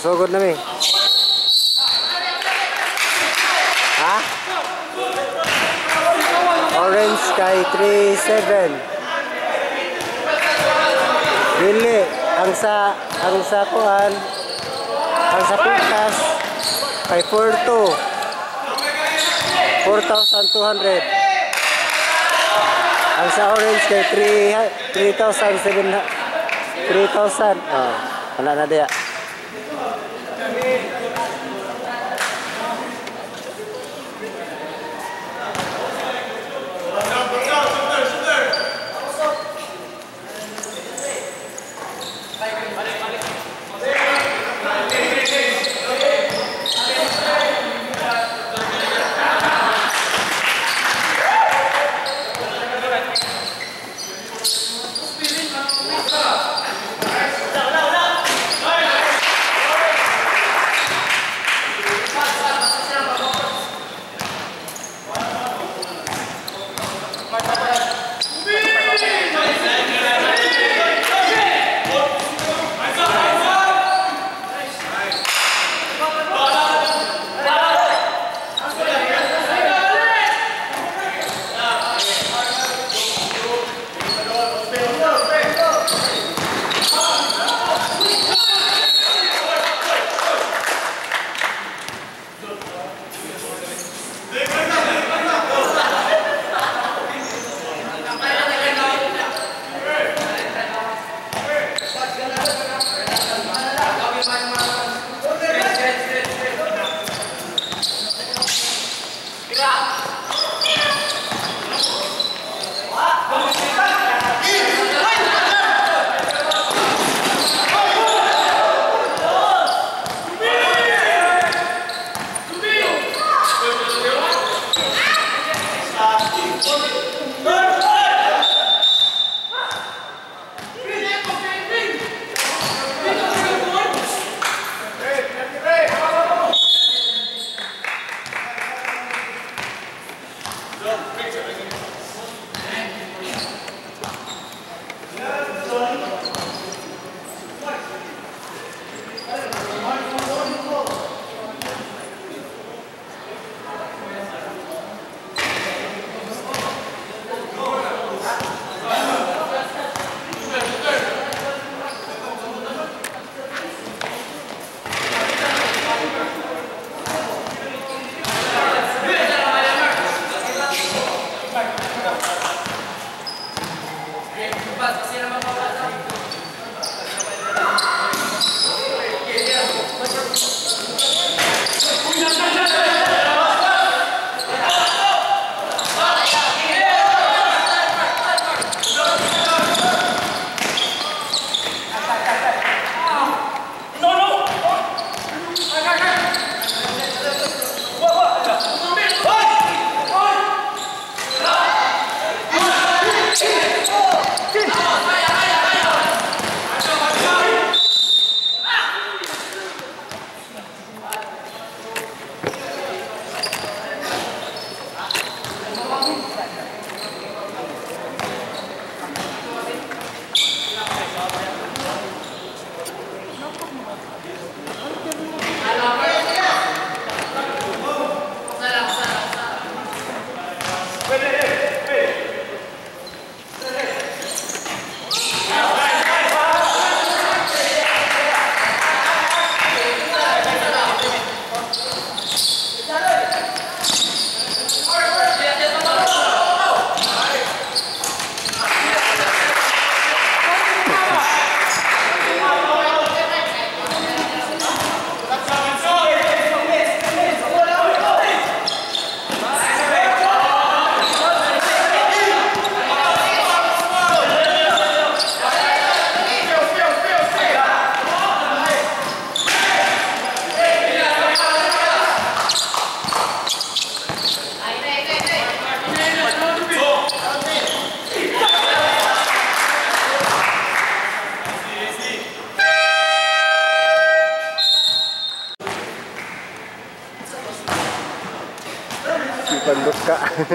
Kasugod na mi. Ha? Orange Sky 37. Dili, ang sa ang sa kuan ang sa pikas kay 42 4,200 ang sa orange kay 3 3,700 3,000 oh wala na diya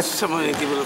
so many people.